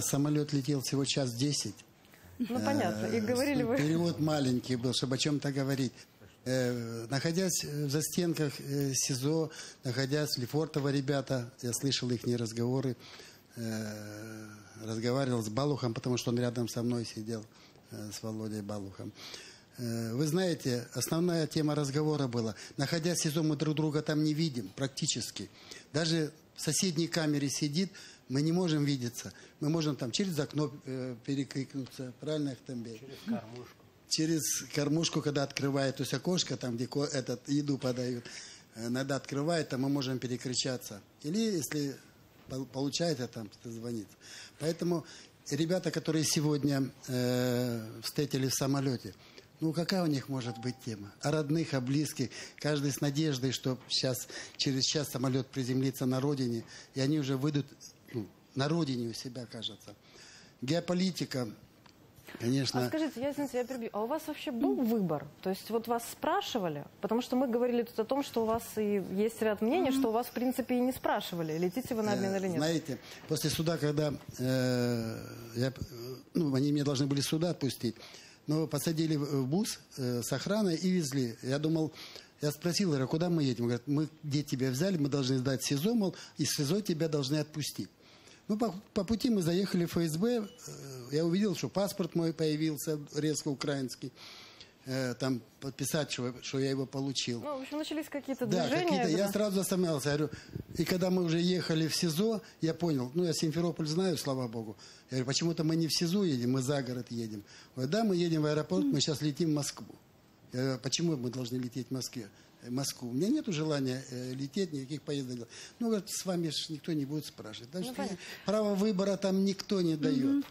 Самолет летел всего час десять. Ну, понятно. И Э, говорили вы... Перевод маленький был, чтобы о чем-то говорить. Э, Находясь в застенках э, СИЗО, находясь в Лефортово, ребята, я слышал их разговоры, разговаривал с Балухом, потому что он рядом со мной сидел, с Володей Балухом. Вы знаете, основная тема разговора была, находясь в СИЗО, мы друг друга там не видим практически. Даже в соседней камере сидит, мы не можем видеться. Мы можем там через окно э, перекликнуться, правильно, Ахтамбек? Через кормушку. через кормушку, когда открывает, то есть окошко, там, где этот, еду подают, э, надо открывает, там мы можем перекричаться. Или, если пол- получается, там, звонить. Поэтому ребята, которые сегодня э, встретили в самолете, ну, какая у них может быть тема? О родных, о близких, каждый с надеждой, что сейчас, через час самолет приземлится на родине, и они уже выйдут на родине у себя, кажется. Геополитика, конечно... А скажите, я, извините, я перебью. А у вас вообще был выбор? То есть вот вас спрашивали? Потому что мы говорили тут о том, что у вас и есть ряд мнений, что у вас, в принципе, и не спрашивали, летите вы на обмен Э, или нет. Знаете, после суда, когда э, я, э, ну, они меня должны были суда отпустить, но посадили в бус э, с охраной и везли. Я думал, я спросил, говорю, куда мы едем? Говорят, мы где тебя взяли, мы должны сдать СИЗО, мол, из СИЗО тебя должны отпустить. Ну, по, по пути мы заехали в ФСБ, э, я увидел, что паспорт мой появился, резко украинский, Э, там подписать, что, что я его получил. Ну, в общем, начались какие-то Да, движения. какие-то. Я да. сразу остановился. Я говорю, и когда мы уже ехали в СИЗО, я понял, ну, я Симферополь знаю, слава богу. Я говорю, почему-то мы не в СИЗО едем, мы за город едем. Говорю, да, мы едем в аэропорт, мы сейчас летим в Москву. Говорю, почему мы должны лететь в Москве? э, Москву. У меня нет желания э, лететь, никаких поездок. Ну, говорит, с вами ж никто не будет спрашивать. Ну, право выбора там никто не дает.